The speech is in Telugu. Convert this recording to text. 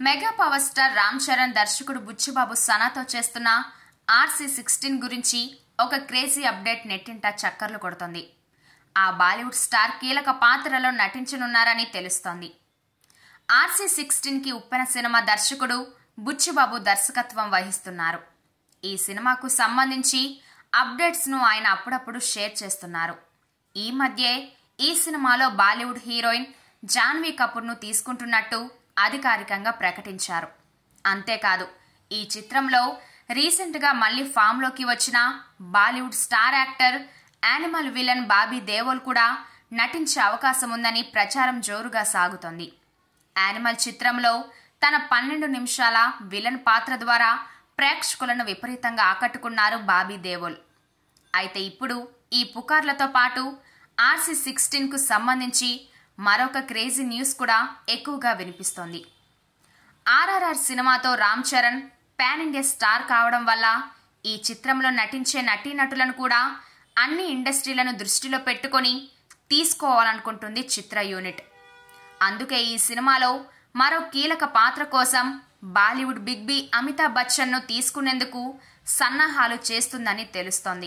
Mega power star Ram Charan దర్శకుడు బుచ్చిబాబు సనాతో చేస్తున్న ఆర్సీ సిక్స్టీన్ గురించి ఒక క్రేజీ అప్డేట్ నెట్టింట చక్కర్లు కొడుతోంది. ఆ బాలీవుడ్ స్టార్ కీలక పాత్రలో నటించనున్నారని తెలుస్తోంది. ఆర్సీ సిక్స్టీన్కి ఉప్పెన సినిమా దర్శకుడు బుచ్చిబాబు దర్శకత్వం వహిస్తున్నారు. ఈ సినిమాకు సంబంధించి అప్డేట్స్ను ఆయన అప్పుడప్పుడు షేర్ చేస్తున్నారు. ఈ మధ్యే ఈ సినిమాలో బాలీవుడ్ హీరోయిన్ జాన్వీ కపూర్ను తీసుకుంటున్నట్టు అధికారికంగా ప్రకటించారు. అంతేకాదు ఈ చిత్రంలో రీసెంట్గా మళ్ళీ ఫామ్లోకి వచ్చిన Bollywood star actor Animal villain Bobby Deol కూడా నటించే అవకాశం ఉందని ప్రచారం జోరుగా సాగుతోంది. యానిమల్ చిత్రంలో తన పన్నెండు నిమిషాల విలన్ పాత్ర ద్వారా ప్రేక్షకులను విపరీతంగా ఆకట్టుకున్నారు బాబీ దేవోల్. అయితే ఇప్పుడు ఈ పుకార్లతో పాటు ఆర్సీ సిక్స్టీన్కు సంబంధించి మరొక క్రేజీ న్యూస్ కూడా ఎక్కువగా వినిపిస్తోంది. ఆర్ఆర్ఆర్ సినిమాతో Ram Charan pan India star కావడం వల్ల ఈ చిత్రంలో నటించే నటీనటులను కూడా అన్ని ఇండస్ట్రీలను దృష్టిలో పెట్టుకొని తీసుకోవాలనుకుంటుంది చిత్ర యూనిట్. అందుకే ఈ సినిమాలో మరో కీలక పాత్ర కోసం బాలీవుడ్ బిగ్ బి అమితాబ్ బచ్చన్ను తీసుకునేందుకు సన్నాహాలు చేస్తుందని తెలుస్తోంది.